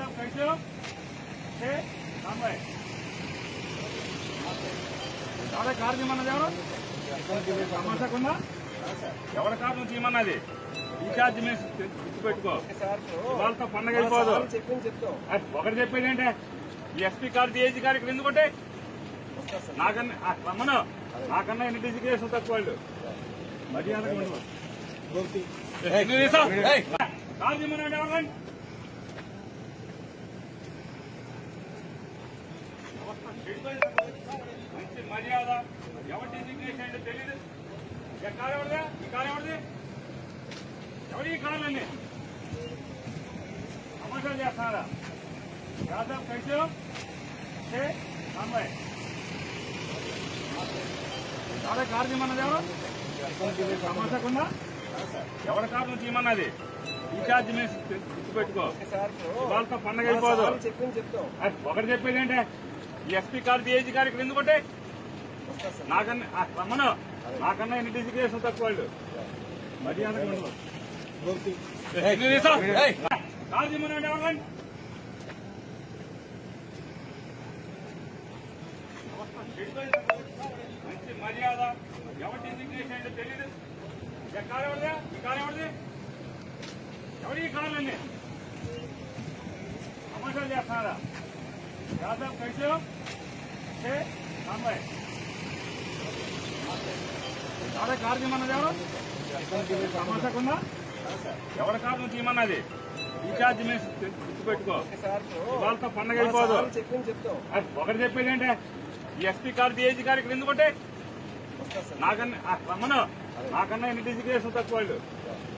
मतलब कैसे हो। छे नब्बे చాలా కారు ఎవరి నువ్వు తీయమన్నది ఇన్ఛార్జ్ వాళ్ళతో పండగ అయిపోదు. ఒకటి చెప్పేది ఏంటే? ఎస్పీ కారు డిఏజీ కారు ఇక్కడ ఎందుకంటే నాకన్నా రమ్మను. నాకన్నా ఎన్ని డిజిగ్రేషన్ తక్కువ మర్యాదగా ఉండవు ఎవరు? మంచి మర్యాద ఎవరి డిజిగ్నేషన్ అంటే తెలియదు ఈ కారు ఎవరిదే? ఈ కారు ఎవరిది? ఎవరి కార్లన్నీ? తమాషాలు చేస్తున్నారా యాదవ్ కైసే ఏ రామ్బాయ్ ఎవరి కారు తీయమన్నది ఎవరు? తమాషాకుండా ఎవరి కారు నువ్వు తీయమన్నది? ఈ ఛార్జ్ మీద గుర్తు పెట్టుకో వాళ్ళతో పండగ అయిపోదు. ఒకటి చెప్పేది ఏంటే? ఈ ఎస్పీ కారు ఏజీ కారు ఇక్కడ ఎందుకుంటే నాకన్నా రమ్మను నాకన్నా ఎన్ని డిజిగ్రేషన్ తక్కువ వాళ్ళు. తీయమన్నాడు ఎవరండి మంచి మర్యాద. ఎవరి డిజిగ్నేషన్ అంటే తెలియదు కారు ఎవరిదే? ఈ కారు ఎవరిది? ఎవరి ఈ కార్లన్నీ తమాషాలు చేస్తున్నారా? యాదవ్ కైసే ఏ రామ్బాయ్ ఎవరి కారు తీయమన్నది ఎవరు? తమాషాకుండా ఎవరి కారు నువ్వు తీయమన్నది? ఈ ఛార్జ్ మీద గుర్తు పెట్టుకో వాళ్ళతో పండగ అయిపోదు ఒకటి చెప్పేది ఏంటే? ఈ ఎస్పీ కారు ఏజీ కారు ఇక్కడ ఎందుకుంటే నాకన్నా రమ్మను. నాకన్నా ఎన్ని డిజిగ్రేషన్ తక్కువ వాళ్ళు.